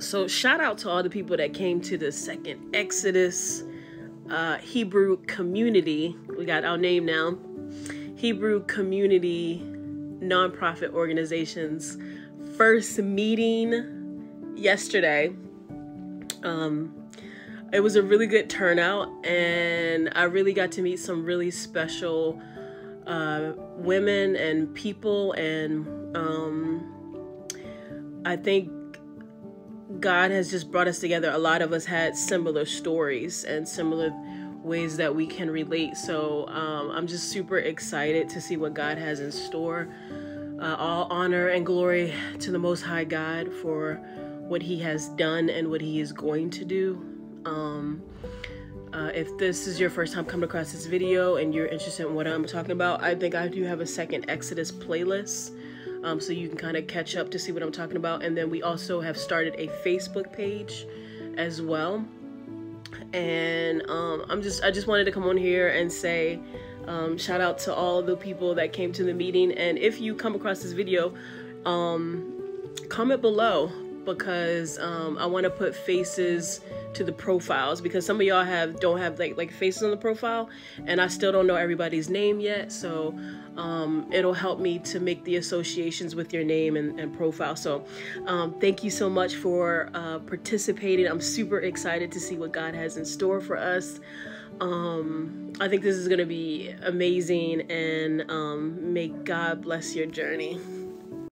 So shout out to all the people that came to the second Exodus uh, Hebrew community. We got our name now. Hebrew community nonprofit organizations first meeting yesterday. Um, it was a really good turnout, and I really got to meet some really special uh, women and people, and um, I think God has just brought us together. A lot of us had similar stories and similar ways that we can relate. So um, I'm just super excited to see what God has in store. Uh, all honor and glory to the Most High God for what He has done and what He is going to do. Um, uh, if this is your first time coming across this video and you're interested in what I'm talking about, I think I do have a second Exodus playlist. Um, so you can kind of catch up to see what I'm talking about. And then we also have started a Facebook page as well. And um, I'm just I just wanted to come on here and say um, shout out to all the people that came to the meeting. And if you come across this video, um, comment below because um, I want to put faces to the profiles because some of y'all have don't have like like faces on the profile and I still don't know everybody's name yet so um, it'll help me to make the associations with your name and, and profile. So um, thank you so much for uh, participating. I'm super excited to see what God has in store for us. Um, I think this is gonna be amazing and um, may God bless your journey